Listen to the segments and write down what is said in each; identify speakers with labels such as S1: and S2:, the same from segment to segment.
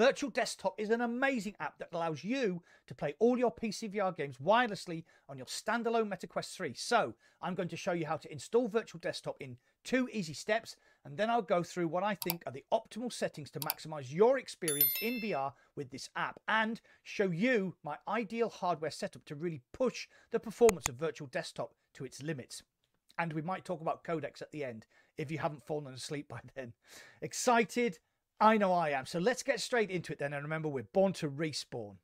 S1: Virtual Desktop is an amazing app that allows you to play all your PC VR games wirelessly on your standalone MetaQuest 3. So, I'm going to show you how to install Virtual Desktop in two easy steps, and then I'll go through what I think are the optimal settings to maximize your experience in VR with this app and show you my ideal hardware setup to really push the performance of Virtual Desktop to its limits. And we might talk about codecs at the end if you haven't fallen asleep by then. Excited? I know I am. So let's get straight into it then. And remember, we're born to respawn.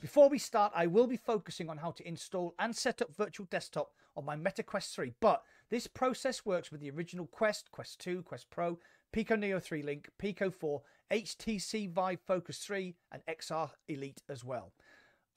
S1: Before we start, I will be focusing on how to install and set up Virtual Desktop on my MetaQuest 3, but this process works with the original Quest, Quest 2, Quest Pro, Pico Neo 3 Link, Pico 4, HTC Vive Focus 3, and XR Elite as well.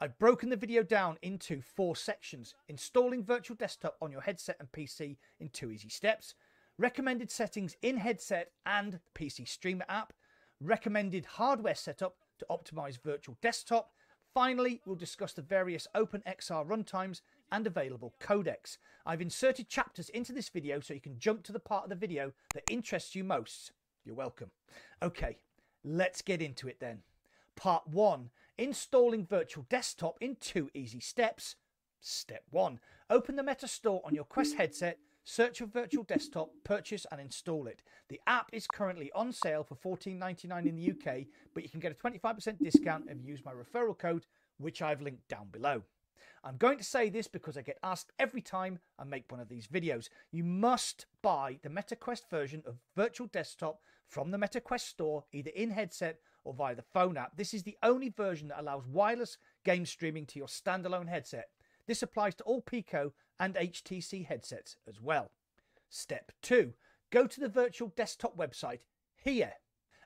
S1: I've broken the video down into four sections installing virtual desktop on your headset and PC in two easy steps, recommended settings in headset and PC streamer app, recommended hardware setup to optimize virtual desktop. Finally, we'll discuss the various OpenXR runtimes and available codecs. I've inserted chapters into this video so you can jump to the part of the video that interests you most. You're welcome. Okay, let's get into it then. Part 1 Installing Virtual Desktop in two easy steps. Step 1 Open the Meta Store on your Quest headset, search for Virtual Desktop, purchase and install it. The app is currently on sale for $14.99 in the UK, but you can get a 25% discount if you use my referral code, which I've linked down below. I'm going to say this because I get asked every time I make one of these videos. You must buy the MetaQuest version of Virtual Desktop from the MetaQuest store, either in headset or via the phone app. This is the only version that allows wireless game streaming to your standalone headset. This applies to all Pico and HTC headsets as well. Step 2. Go to the virtual desktop website here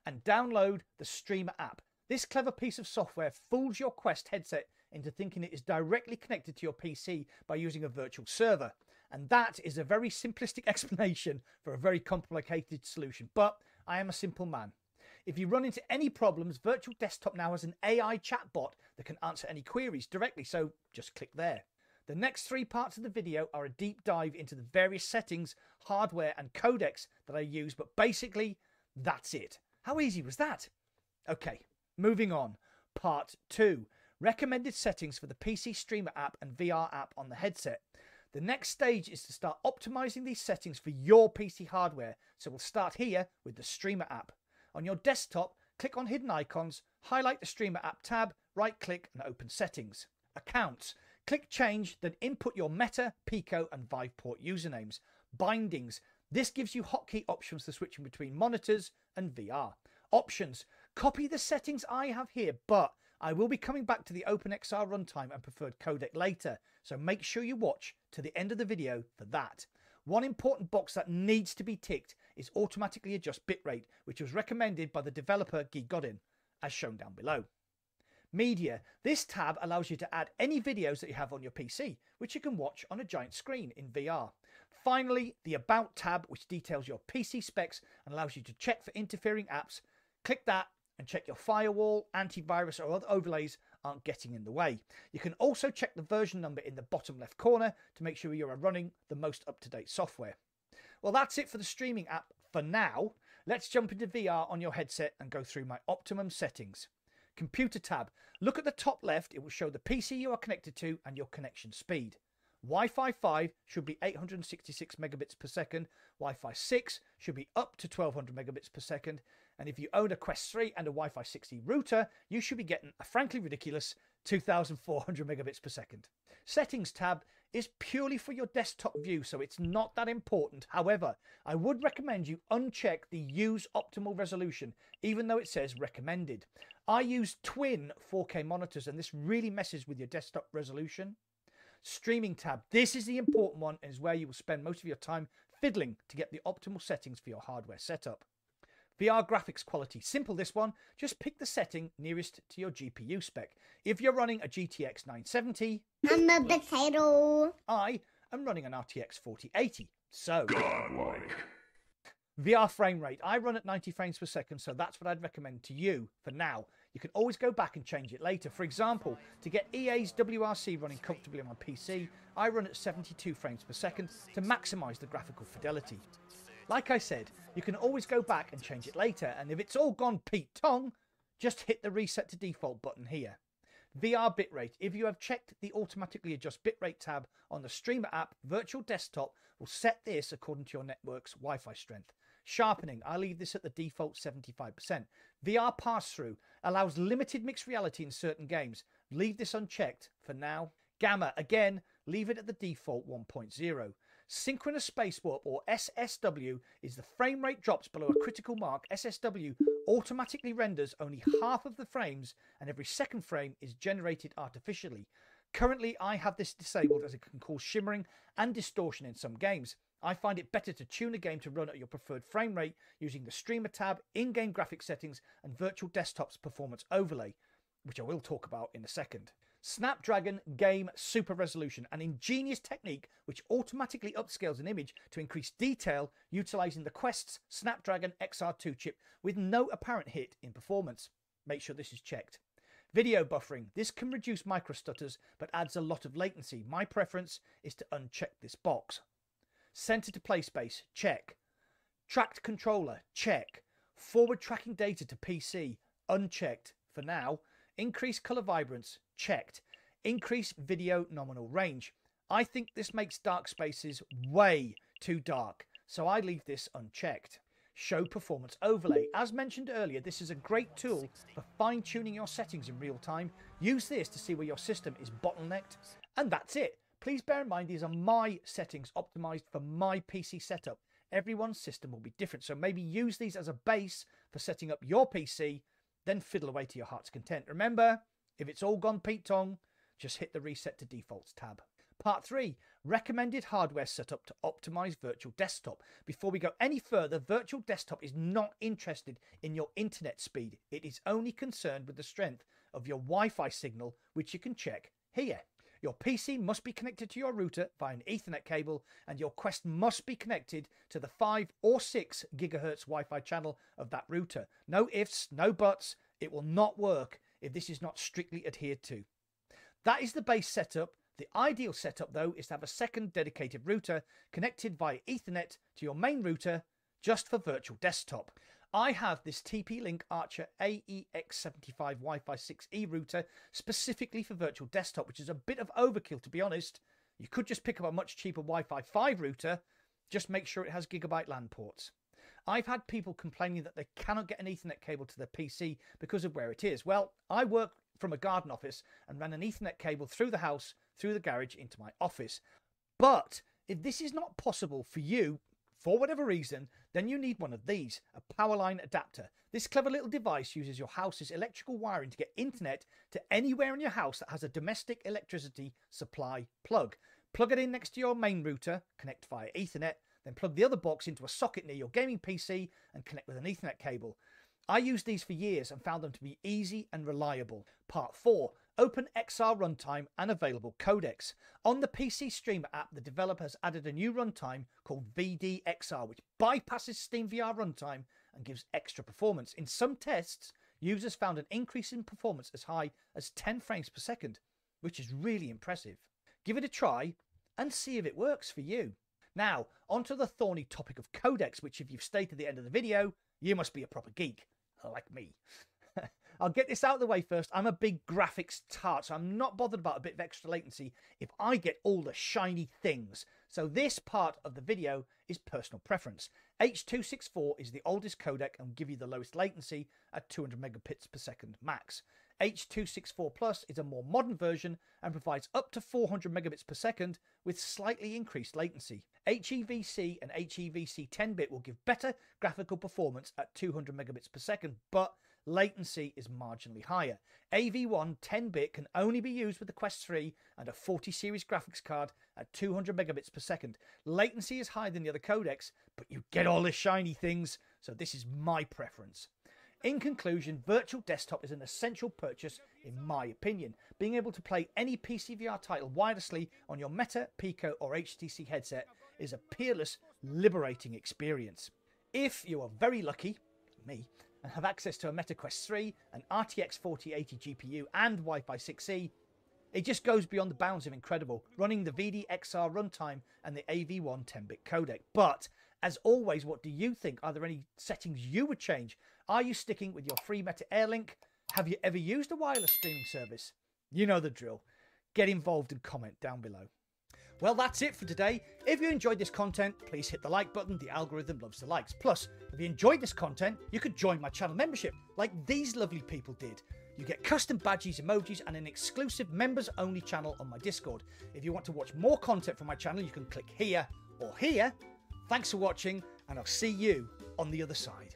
S1: and download the Streamer app. This clever piece of software fools your Quest headset into thinking it is directly connected to your PC by using a virtual server. And that is a very simplistic explanation for a very complicated solution. But I am a simple man. If you run into any problems, Virtual Desktop now has an AI chatbot that can answer any queries directly, so just click there. The next three parts of the video are a deep dive into the various settings, hardware, and codecs that I use, but basically, that's it. How easy was that? Okay, moving on. Part 2 Recommended settings for the PC Streamer app and VR app on the headset. The next stage is to start optimizing these settings for your PC hardware, so we'll start here with the Streamer app. On your desktop, click on Hidden Icons, highlight the Streamer app tab, right click and open Settings. Accounts. Click Change, then input your Meta, Pico and Viveport usernames. Bindings. This gives you hotkey options for switching between monitors and VR. Options. Copy the settings I have here, but I will be coming back to the OpenXR runtime and preferred codec later, so make sure you watch to the end of the video for that. One important box that needs to be ticked is automatically adjust bitrate, which was recommended by the developer Guy Godin, as shown down below. Media. This tab allows you to add any videos that you have on your PC, which you can watch on a giant screen in VR. Finally, the About tab, which details your PC specs and allows you to check for interfering apps. Click that and check your firewall, antivirus, or other overlays aren't getting in the way. You can also check the version number in the bottom left corner to make sure you are running the most up to date software. Well, that's it for the streaming app for now. Let's jump into VR on your headset and go through my optimum settings. Computer tab. Look at the top left, it will show the PC you are connected to and your connection speed. Wi-Fi 5 should be 866 megabits per second. Wi-Fi 6 should be up to 1200 megabits per second. And if you own a Quest 3 and a Wi-Fi 6E router, you should be getting a frankly ridiculous 2400 megabits per second. Settings tab is purely for your desktop view, so it's not that important. However, I would recommend you uncheck the use optimal resolution, even though it says recommended. I use twin 4K monitors, and this really messes with your desktop resolution. Streaming tab. This is the important one and is where you will spend most of your time fiddling to get the optimal settings for your hardware setup. VR graphics quality. Simple this one. Just pick the setting nearest to your GPU spec. If you're running a GTX 970,
S2: I'm a potato. Oh.
S1: I am running an RTX 4080. So,
S3: Godlike.
S1: VR frame rate. I run at 90 frames per second, so that's what I'd recommend to you for now. You can always go back and change it later. For example, to get EA's WRC running comfortably on my PC, I run at 72 frames per second to maximise the graphical fidelity. Like I said, you can always go back and change it later, and if it's all gone Pete Tong, just hit the reset to default button here. VR bitrate. If you have checked the automatically adjust bitrate tab on the streamer app, Virtual Desktop will set this according to your network's Wi Fi strength. Sharpening. I leave this at the default 75%. VR pass through allows limited mixed reality in certain games. Leave this unchecked for now. Gamma. Again, leave it at the default 1.0. Synchronous space warp or SSW is the frame rate drops below a critical mark. SSW automatically renders only half of the frames and every second frame is generated artificially. Currently, I have this disabled as it can cause shimmering and distortion in some games. I find it better to tune a game to run at your preferred frame rate using the Streamer tab, in game graphics settings, and Virtual Desktop's performance overlay, which I will talk about in a second. Snapdragon Game Super Resolution, an ingenious technique which automatically upscales an image to increase detail utilizing the Quest's Snapdragon XR2 chip with no apparent hit in performance. Make sure this is checked. Video buffering. This can reduce microstutters but adds a lot of latency. My preference is to uncheck this box. Center to play space, check. Tracked controller, check. Forward tracking data to PC, unchecked for now. Increase color vibrance, checked. Increase video nominal range. I think this makes dark spaces way too dark, so I leave this unchecked. Show performance overlay. As mentioned earlier, this is a great tool for fine tuning your settings in real time. Use this to see where your system is bottlenecked. And that's it. Please bear in mind these are my settings optimized for my PC setup. Everyone's system will be different, so maybe use these as a base for setting up your PC then fiddle away to your heart's content. Remember, if it's all gone Pete Tong, just hit the Reset to Defaults tab. Part 3 Recommended hardware setup to optimize Virtual Desktop. Before we go any further, Virtual Desktop is not interested in your internet speed. It is only concerned with the strength of your Wi Fi signal, which you can check here. Your PC must be connected to your router via an Ethernet cable, and your Quest must be connected to the 5 or 6 gigahertz Wi Fi channel of that router. No ifs, no buts. It will not work if this is not strictly adhered to. That is the base setup. The ideal setup, though, is to have a second dedicated router connected via Ethernet to your main router just for virtual desktop. I have this TP-Link Archer AXE75 Wi-Fi 6E router specifically for virtual desktop, which is a bit of overkill to be honest. You could just pick up a much cheaper Wi-Fi 5 router, just make sure it has gigabyte LAN ports. I've had people complaining that they cannot get an Ethernet cable to their PC because of where it is. Well, I work from a garden office and ran an Ethernet cable through the house, through the garage into my office. But if this is not possible for you, for whatever reason, then you need one of these, a power line adapter. This clever little device uses your house's electrical wiring to get internet to anywhere in your house that has a domestic electricity supply plug. Plug it in next to your main router, connect via Ethernet, then plug the other box into a socket near your gaming PC and connect with an Ethernet cable. I used these for years and found them to be easy and reliable. Part 4 OpenXR runtime and available codecs. On the PC Streamer app, the developer has added a new runtime called VDXR, which bypasses Steam VR runtime and gives extra performance. In some tests, users found an increase in performance as high as 10 frames per second, which is really impressive. Give it a try and see if it works for you. Now, onto the thorny topic of codecs, which, if you've stayed to the end of the video, you must be a proper geek like me. I'll get this out of the way first. I'm a big graphics tart, so I'm not bothered about a bit of extra latency if I get all the shiny things. So this part of the video is personal preference. H.264 is the oldest codec and give you the lowest latency at 200 megabits per second max. H.264 Plus is a more modern version and provides up to 400 megabits per second with slightly increased latency. HEVC and HEVC 10-bit will give better graphical performance at 200 megabits per second, but latency is marginally higher. AV1 10-bit can only be used with the Quest 3 and a 40 series graphics card at 200 megabits per second. Latency is higher than the other codecs, but you get all the shiny things, so this is my preference. In conclusion, Virtual Desktop is an essential purchase in my opinion. Being able to play any PC VR title wirelessly on your Meta, Pico or HTC headset is a peerless, liberating experience. If you are very lucky, me, and have access to a MetaQuest 3, an RTX 4080 GPU, and Wi Fi 6E, it just goes beyond the bounds of incredible, running the VDXR runtime and the AV1 10 bit codec. But as always, what do you think? Are there any settings you would change? Are you sticking with your free Meta Airlink? Have you ever used a wireless streaming service? You know the drill. Get involved and comment down below. Well, that's it for today. If you enjoyed this content, please hit the like button. The algorithm loves the likes. Plus, if you enjoyed this content, you could join my channel membership like these lovely people did. You get custom badges, emojis, and an exclusive members only channel on my Discord. If you want to watch more content from my channel, you can click here or here. Thanks for watching, and I'll see you on the other side.